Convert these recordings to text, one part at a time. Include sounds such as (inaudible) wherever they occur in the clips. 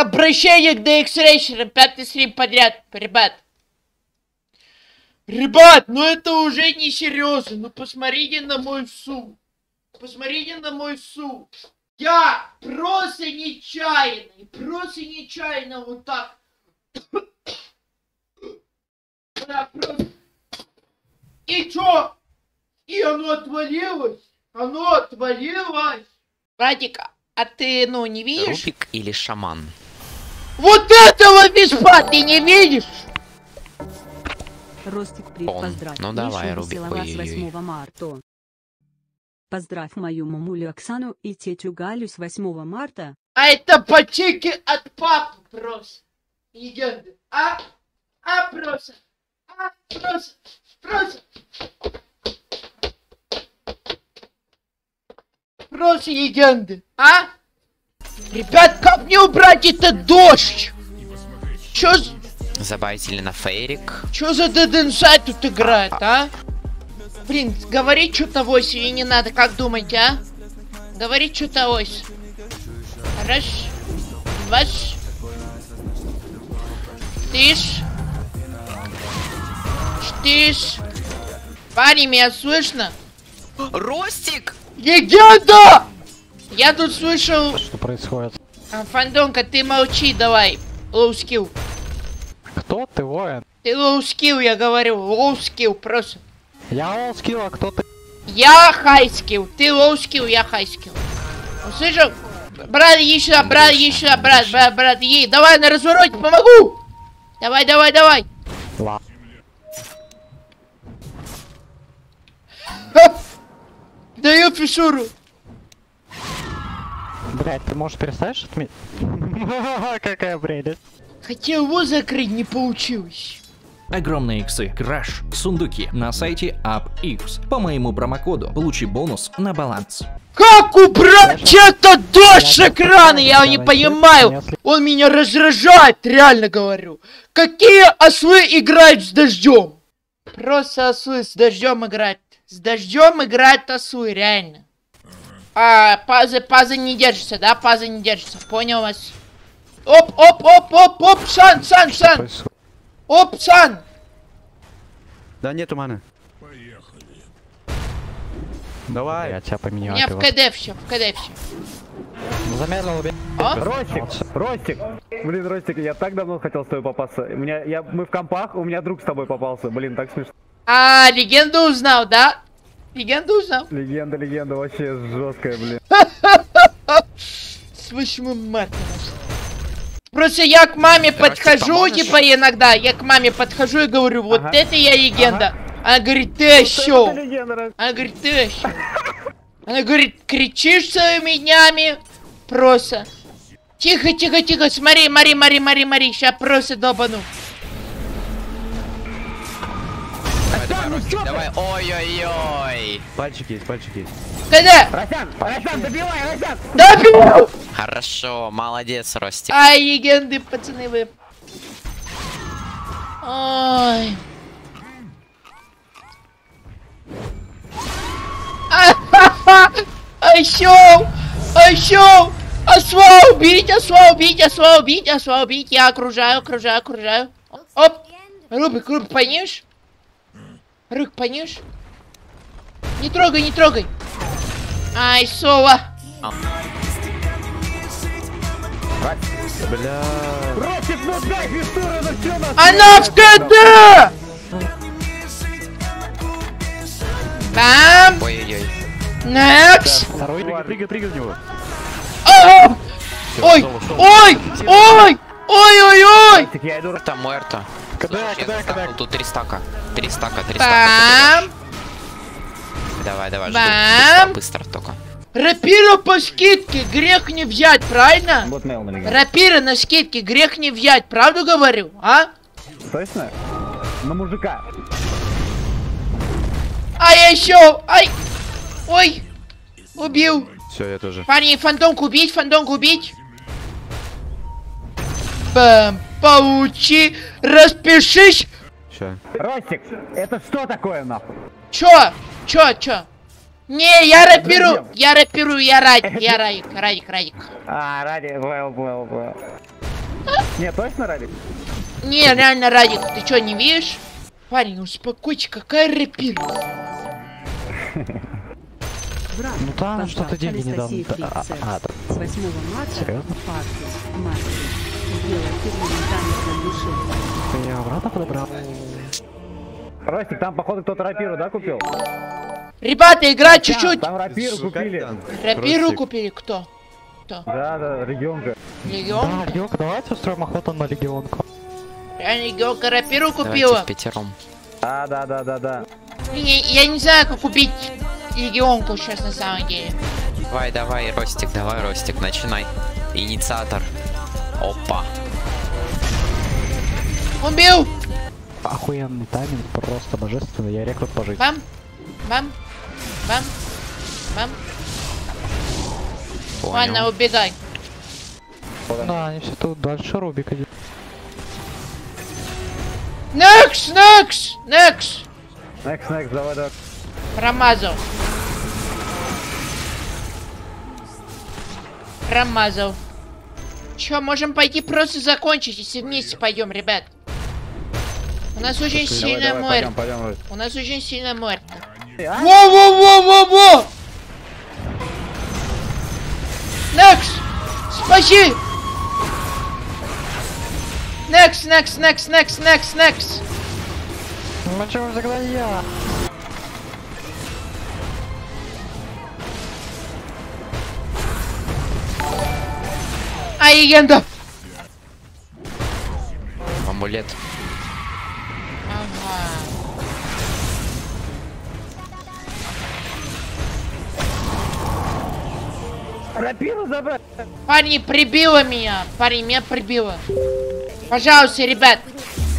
обращение к DX Рейшерам. Пятый стрим подряд, ребят. Ребят, ну это уже не серьезно. Ну посмотрите на мой суд. Посмотрите на мой суд. Я просто нечаянно, просто нечаянно вот так. Просто. И чё? И оно отвалилось. Оно отвалилось. Радик, а ты, ну, не видишь? Рубик или шаман? Вот этого виспа ты не видишь? Ростик, привет, поздравь. Ну давай, Рубик, веселого с ой-ой-ой. 8 марта. Поздравь мою мамулю Оксану и тетю Галю с 8 марта. А это почеки от папы просто. Легенды. А? А просто. А просто. Просто. Просто легенды. А? Ребят, как мне убрать этот дождь? Чё, з- Забайтили на фейрик. чё за Dead Inside тут играет, а? Блин, говори что-то вось или не надо, как думаете, а? Говори что-то вось. Раз, два, тыш, штыш. Парень, меня слышно? Ростик! Легенда! Я тут слышал... Что происходит? А, Фандонка, ты молчи, давай. Low skill. Кто ты, воин? Ты low skill, я говорю. Low skill, просто. Я old skill, а кто ты? Я high skill. Ты low skill, я high skill. Услышал? Брат, иди сюда, брат, иди сюда, брат, брат, брат, иди. Давай на развороте, помогу! Давай, давай, давай. Ла. Ха! Даю фишуру. Блять, ты можешь перестать отметить? (laughs) Какая прелесть. Хотел его закрыть, не получилось. Огромные иксы, краш, сундуки на сайте UpX. По моему промокоду получи бонус на баланс. Как убрать чей-то дождь экрана? Я не понимаю. Он меня раздражает, реально говорю. Какие ослы играют с дождем? Просто ослы с дождем играют. С дождем играют ослы, реально. А, пазы, пазы не держится, да? Пазы не держится, понял вас? Оп, оп, оп, оп, оп, сан, сан, сан. Оп, сан. Да нету маны. Давай. Я тебя У поменял. меня в. КД все, в КД все. Ну, Замедлил убей. А? Ростик, Ростик, блин, Ростик, я так давно хотел с тобой попасться. У меня, я, мы в компах, у меня друг с тобой попался, блин, так смешно. А, легенду узнал, да? Легенду узнал. Легенда, легенда, вообще жесткая, блин. С 8 марта. Просто я к маме Ростик, подхожу, типа иногда, я к маме подхожу и говорю, вот Ага. это я легенда. Она говорит, ты легенда, Ростик. Она говорит, ты осел. Она говорит, кричишь своими днями. Просто. Тихо, тихо, тихо, смотри, смотри, смотри, смотри, смотри, сейчас просто долбану. Давай, давай. Ой-ой-ой. Пальчик есть, пальчик есть. Когда? Росян, Росян, добивай, Росян! Добил! Хорошо, молодец, Ростик. Ай, легенды, пацаны, вы. Ой. А-ха-ха! (laughs) Осел! Осел! Осла убить, осла убить, осла убить, осла убить. Я окружаю, окружаю, окружаю. Оп! Рубик, Рубик, понешь? Рубик, понешь? Не трогай, не трогай. Ай, сова. Бля. Ростик, ну дай фистуру, ну нас? Она в КД! Бам! Ой-ой-ой. Некс! Второй, прыгай, прыгай, прыгай в него. А! Ой! Ой! Ой! Ой, ой, ой! Ростик, я иду. Муэрто, муэрто. Когда, Слушай, я когда, когда? Тут три стака. Три стака, три стака. Давай, давай, жду. Бам! Быстро, быстро только. Рапира по скидке, грех не взять, правильно? Вот мейл на. Рапира на скидке, грех не взять, правду говорю, а? Точно? На мужика. Ай, еще! Ай! Ой! Убил! Все, я тоже. Парни, фантомку убить, фантомку убить. Бам! Получи! Распишись! Ща. Ростик, это что такое нахуй? Чё? Чё, чё? Не, я рэпирую, я рэпирую, я Радик, (laughs) я Радик, Радик, Радик. А, ради, понял, понял, понял. Не, точно Радик? Не, реально, Радик, ты что, не видишь? Парень, успокойся, какая рапира? Брат, Ну там что-то деньги Анастасии недавно- а, а, да. С 8 марта в парке Ее обратно подобрал? Ростик, там походу кто-то рапиру, да, купил? Ребята, играть чуть-чуть. Там рапиру купили. Рапиру купили кто? Кто? Да, да, регионка. Легион? Да, Лёг, давайте устроим охоту на легионку. Реально, Легионка рапиру Давайте купила. в пятером. А, да, да, да, да. Не, я не знаю, как купить Легионку сейчас на самом деле. Давай, давай, Ростик, давай, Ростик, начинай. Инициатор. Опа. Убил! Охуенный тайминг, просто божественный, я рекрут по жизни. Бам! Бам! Бам! Бам! Ладно, Понял. убегай. Да, они все тут дальше Рубик идет. Некс! Некс! Некс! Next, next, давай, давай. Промазал. Промазал. Чё, можем пойти просто закончить, если вместе пойдем, ребят. У нас очень Давай, сильная давай, морь. пойдем, пойдем, Ростик. У нас очень сильная морь. А? Во-во-во-во-во! Некс! Спаси! Некс, некс, некс, некс, некс, некс! Ну чего всегда я? Легенда! Амулет. Ага. Рапиру забрать! Парни, прибило меня. Парни, меня прибило. Пожалуйста, ребят,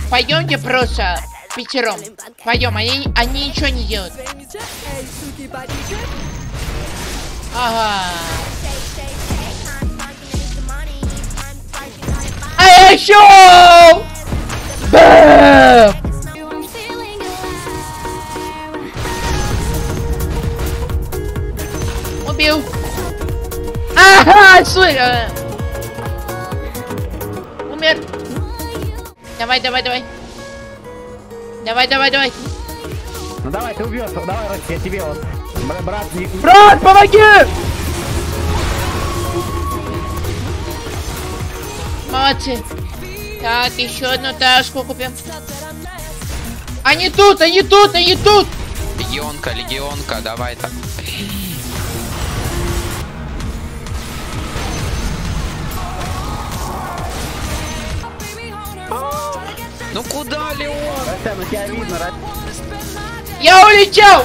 пойдемте просто пятером. Пойдем, они, они ничего не делают. Ага. А еще! Бэм! Убил. Ага, сука. Умер. Давай, давай, давай. Давай, давай, давай. Ну давай, ты убьешь, давай, Ростик, я тебе вот. Бра- Брат, не... Брат, помоги! Молодцы. Так, еще одну ташку купим. Они тут, они тут, они тут! Легионка, легионка, давай так. Ну куда, Леон? Я улетел!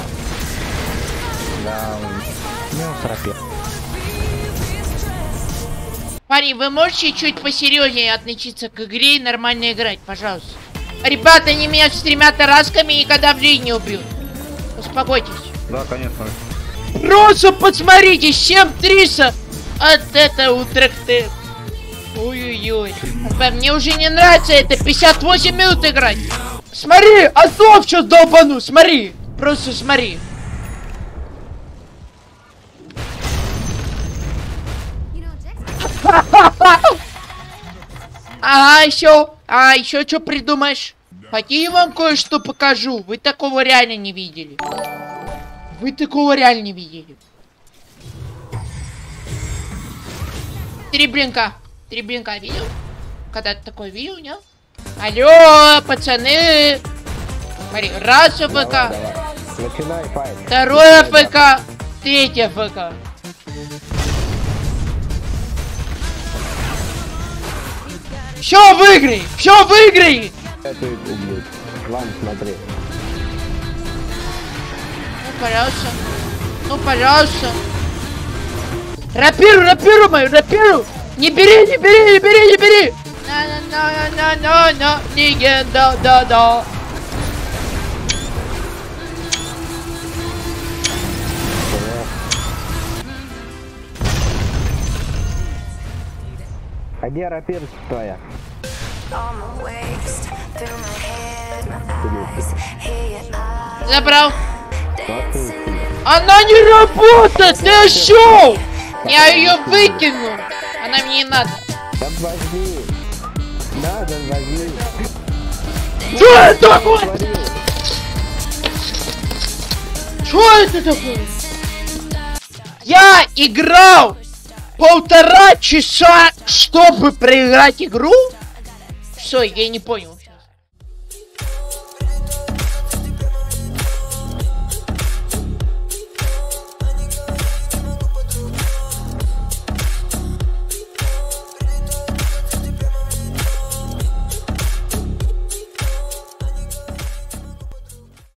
Парни, вы можете чуть посерьезнее относиться к игре и нормально играть, пожалуйста. Ребята, они меня с тремя тарасками никогда в жизни не убьют. Успокойтесь. Да, конечно. Просто посмотрите, 7-300 от этого утрехты. Ой-ой-ой. Мне уже не нравится это 58 минут играть. Смотри, Азов сейчас долбану, смотри. Просто смотри. Ага, еще. А, еще что придумаешь? Хотите я вам кое-что покажу? Вы такого реально не видели. Вы такого реально не видели. Три блинка. Три блинка видел? Когда ты такой видел, не? Алло, пацаны. Смотри, раз АФК, второе АФК, третье АФК. Все выиграй! Все выиграй! Это убьют. Ладно, смотри. Ну, пожалуйста. Ну, пожалуйста. Рапиру, рапиру мою, рапиру! Не бери, не бери, не бери, не бери! На-на-на-на-на-на, легенда, да-да. А где рапир твоя? Забрал. Она не работает, ты шоу! Я ее выкину. Она мне не надо. Да возьми. Да, возьми. Что это такое? Что это такое? Я играл полтора часа, чтобы проиграть игру? Все, я не понял.